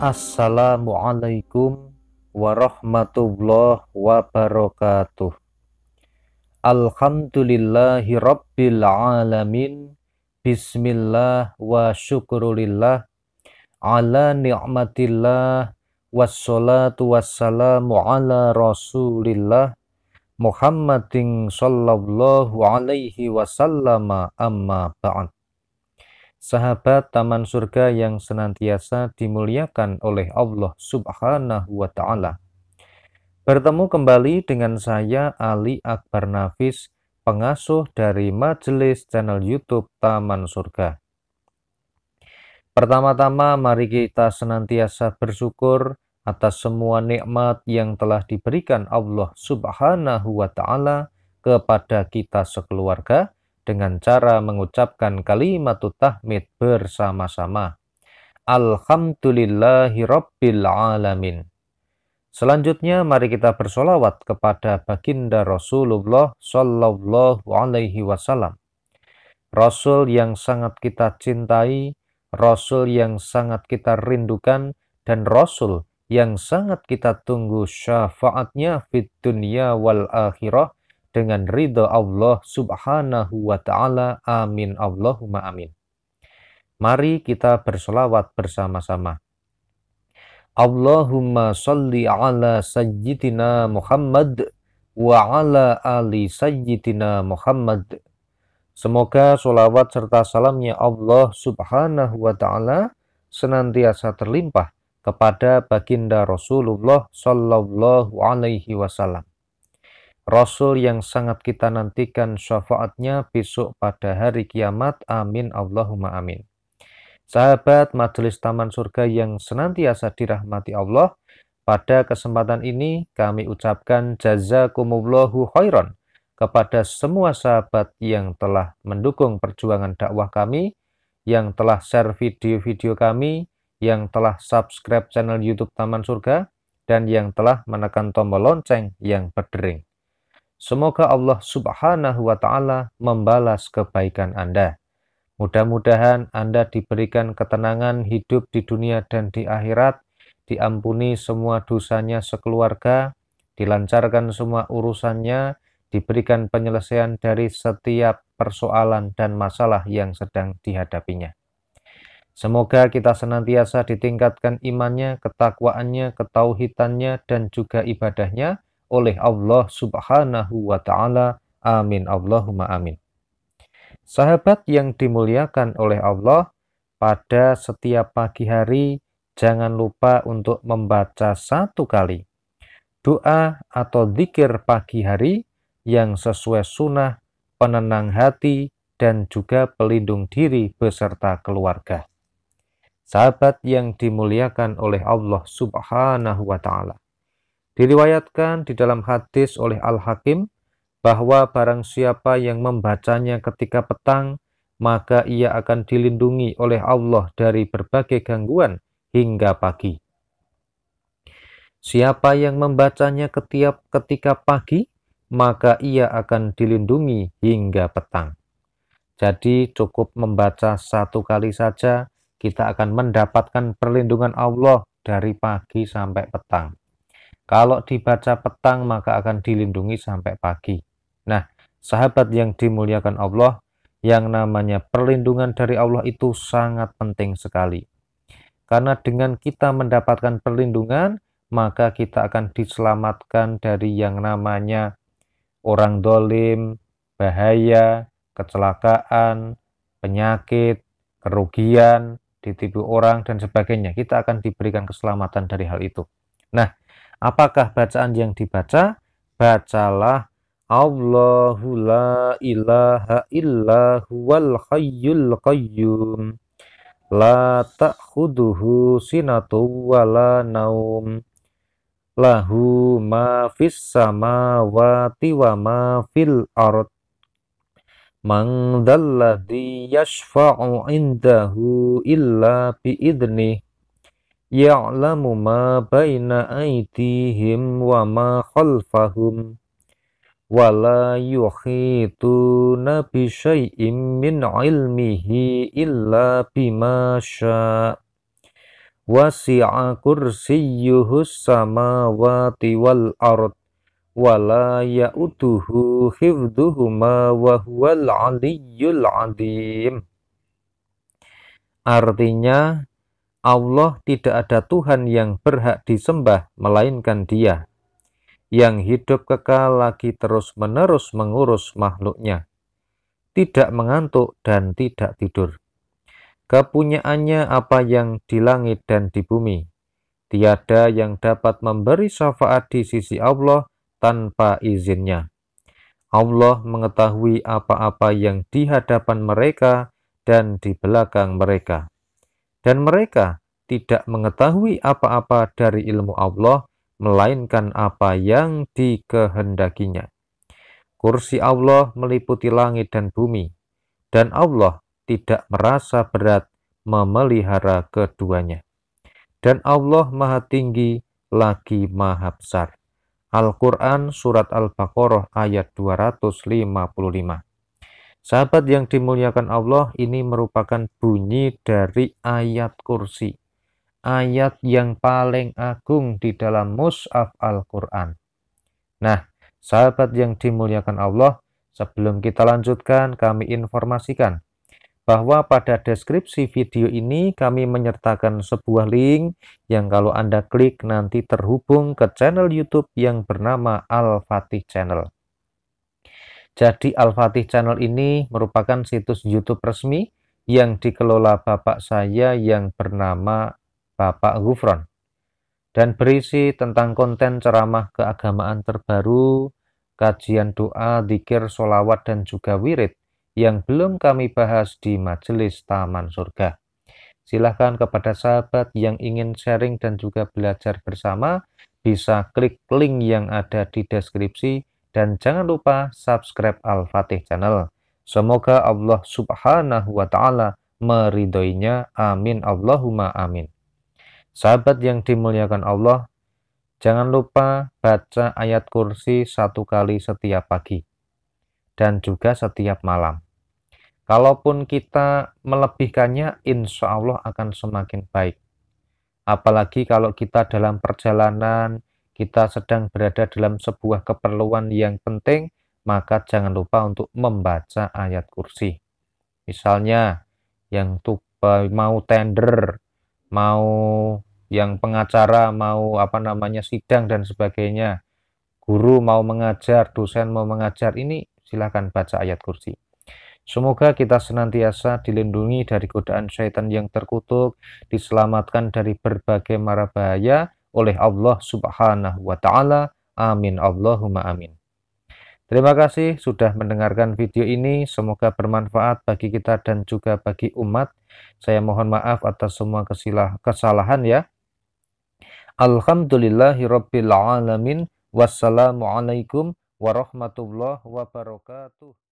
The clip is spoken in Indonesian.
Assalamualaikum warahmatullahi wabarakatuh. Alhamdulillahi rabbil alamin. Bismillah wa syukurulillah ala ni'matillah wassalatu wassalamu ala rasulillah Muhammadin sallallahu alaihi wasallam amma ba'd sahabat taman surga yang senantiasa dimuliakan oleh Allah Subhanahu wa Ta'ala. Bertemu kembali dengan saya, Ali Akbar Nafis, pengasuh dari majelis channel YouTube Taman Surga. Pertama-tama, mari kita senantiasa bersyukur atas semua nikmat yang telah diberikan Allah Subhanahu wa Ta'ala kepada kita sekeluarga dengan cara mengucapkan kalimat tahmid bersama-sama. Alhamdulillahi. Selanjutnya mari kita bersolawat kepada baginda Rasulullah Sallallahu Alaihi Wasallam. Rasul yang sangat kita cintai, Rasul yang sangat kita rindukan, dan Rasul yang sangat kita tunggu syafaatnya fit dunia wal akhirah dengan ridha Allah subhanahu wa ta'ala. Amin. Allahumma amin. Mari kita berselawat bersama-sama. Allahumma salli ala sayyidina Muhammad wa ala ali sayyidina Muhammad. Semoga solawat serta salamnya Allah subhanahu wa ta'ala senantiasa terlimpah kepada baginda Rasulullah sallallahu alaihi wasallam Rasul yang sangat kita nantikan syafaatnya besok pada hari kiamat. Amin. Allahumma amin. Sahabat majelis taman surga yang senantiasa dirahmati Allah, pada kesempatan ini kami ucapkan jazakumullahu khairan kepada semua sahabat yang telah mendukung perjuangan dakwah kami, yang telah share video-video kami, yang telah subscribe channel YouTube Taman Surga, dan yang telah menekan tombol lonceng yang berdering. Semoga Allah Subhanahu wa Ta'ala membalas kebaikan Anda. Mudah-mudahan Anda diberikan ketenangan hidup di dunia dan di akhirat, diampuni semua dosanya sekeluarga, dilancarkan semua urusannya, diberikan penyelesaian dari setiap persoalan dan masalah yang sedang dihadapinya. Semoga kita senantiasa ditingkatkan imannya, ketakwaannya, ketauhidannya, dan juga ibadahnya, oleh Allah Subhanahu wa taala. Amin Allahumma amin. Sahabat yang dimuliakan oleh Allah, pada setiap pagi hari jangan lupa untuk membaca satu kali doa atau zikir pagi hari yang sesuai sunnah, penenang hati, dan juga pelindung diri beserta keluarga. Sahabat yang dimuliakan oleh Allah Subhanahu wa Ta'ala, Diriwayatkan di dalam hadis oleh Al-Hakim bahwa barang siapa yang membacanya ketika petang, maka ia akan dilindungi oleh Allah dari berbagai gangguan hingga pagi. Siapa yang membacanya ketiap ketika pagi, maka ia akan dilindungi hingga petang. Jadi cukup membaca satu kali saja, kita akan mendapatkan perlindungan Allah dari pagi sampai petang. Kalau dibaca petang maka akan dilindungi sampai pagi. Nah, sahabat yang dimuliakan Allah, yang namanya perlindungan dari Allah itu sangat penting sekali. Karena dengan kita mendapatkan perlindungan, maka kita akan diselamatkan dari yang namanya orang dolim, bahaya, kecelakaan, penyakit, kerugian, ditipu orang, dan sebagainya. Kita akan diberikan keselamatan dari hal itu. Nah, Apakah bacaan yang dibaca? Bacalah Allahu la ilaha illa huwal hayyul qayyum. La ta'khuduhu sinatu wa la naum. Lahu ma fis samawati wa ma fil ard. Man dzalladzi yashfa'u indahu illa bi idnihi ya'lamu ma baina aydihim wa ma khalfahum wa la yuhituna bi syai'in min ilmihi illa bima syaa wasi'a kursiyyuhus samawati wal ard wala ya'uduhu hifdhuhuma wa huwal aliyyul adim Artinya Allah tidak ada Tuhan yang berhak disembah melainkan dia yang hidup kekal lagi terus-menerus mengurus makhluknya tidak mengantuk dan tidak tidur. Kepunyaannya apa yang di langit dan di bumi. Tiada yang dapat memberi syafaat di sisi Allah tanpa izinnya. Allah mengetahui apa-apa yang di hadapan mereka dan di belakang mereka dan mereka tidak mengetahui apa-apa dari ilmu Allah, melainkan apa yang dikehendakinya. Kursi Allah meliputi langit dan bumi, dan Allah tidak merasa berat memelihara keduanya. Dan Allah maha tinggi lagi maha besar. Al-Quran Surat Al-Baqarah ayat 255 Sahabat yang dimuliakan Allah, ini merupakan bunyi dari ayat kursi. Ayat yang paling agung di dalam mushaf Al-Quran. Nah, sahabat yang dimuliakan Allah, sebelum kita lanjutkan, kami informasikan bahwa pada deskripsi video ini kami menyertakan sebuah link yang kalau Anda klik nanti terhubung ke channel YouTube yang bernama Al-Fatih Channel. Jadi Al-Fatih Channel ini merupakan situs YouTube resmi yang dikelola bapak saya yang bernama Bapak Gufron dan berisi tentang konten ceramah keagamaan terbaru, kajian doa, zikir, solawat, dan juga wirid yang belum kami bahas di majelis Taman Surga. Silahkan kepada sahabat yang ingin sharing dan juga belajar bersama, bisa klik link yang ada di deskripsi dan jangan lupa subscribe Al-Fatih channel. Semoga Allah subhanahu wa ta'ala meridhoinya. Amin Allahumma amin. Sahabat yang dimuliakan Allah, jangan lupa baca ayat kursi satu kali setiap pagi dan juga setiap malam. Kalaupun kita melebihkannya, insya Allah akan semakin baik. Apalagi kalau kita dalam perjalanan, kita sedang berada dalam sebuah keperluan yang penting, maka jangan lupa untuk membaca ayat kursi. Misalnya, yang tuh mau tender, mau yang pengacara, mau apa namanya sidang dan sebagainya, guru mau mengajar, dosen mau mengajar, ini silahkan baca ayat kursi. Semoga kita senantiasa dilindungi dari godaan syaitan yang terkutuk, diselamatkan dari berbagai mara bahaya, oleh Allah Subhanahu wa taala. Amin Allahumma amin. Terima kasih sudah mendengarkan video ini. Semoga bermanfaat bagi kita dan juga bagi umat. Saya mohon maaf atas semua kesalahan ya. Alhamdulillahirabbil alamin. Wassalamualaikum warahmatullahi wabarakatuh.